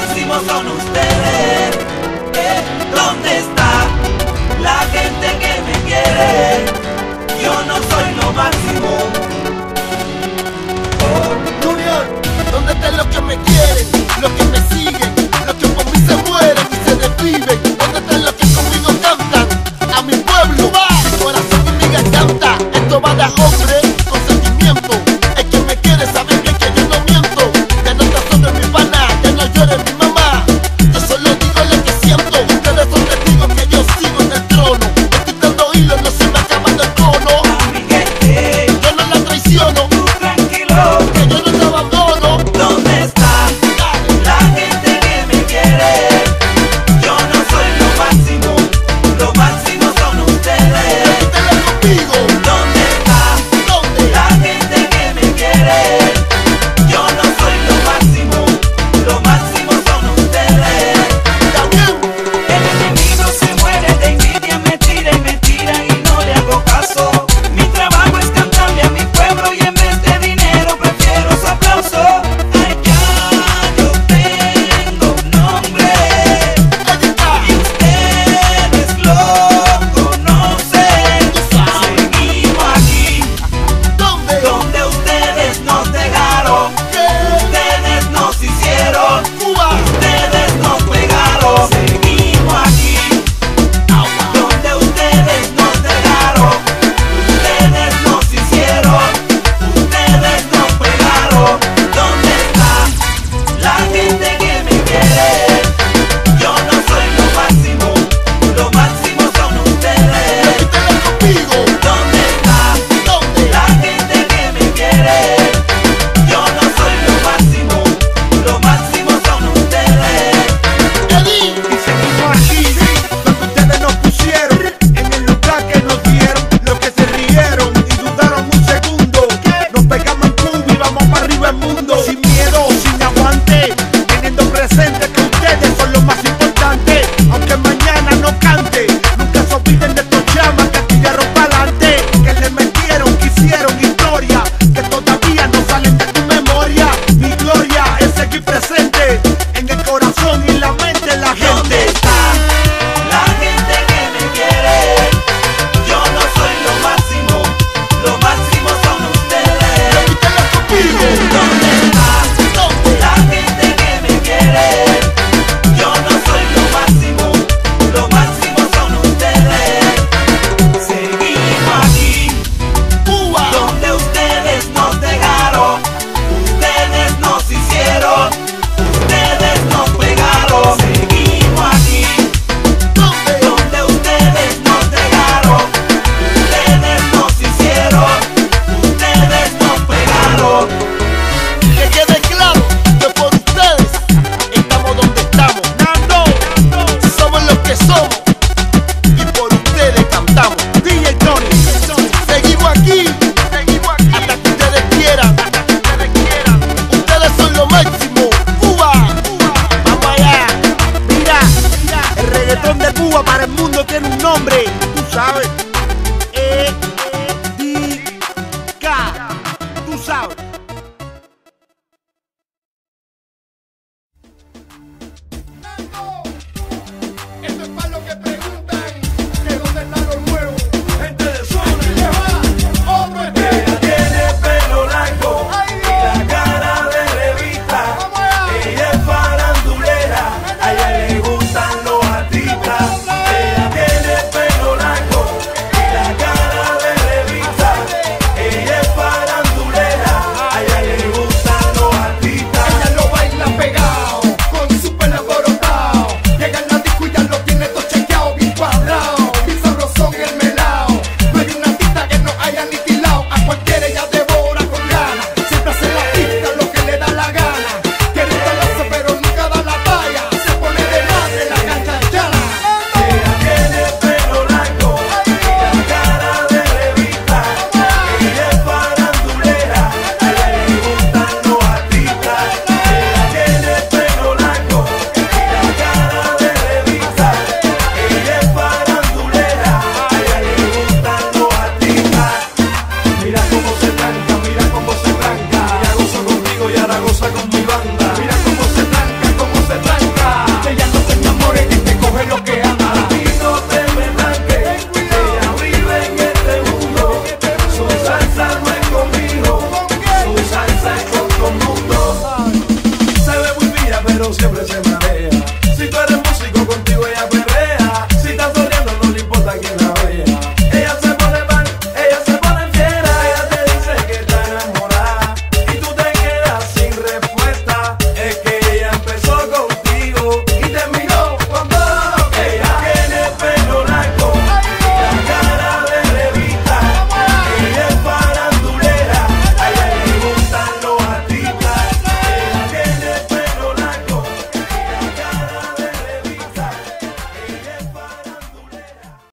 máximo son ustedes. ¿Dónde está la gente que me quiere? Yo no soy lo máximo. nos que presenta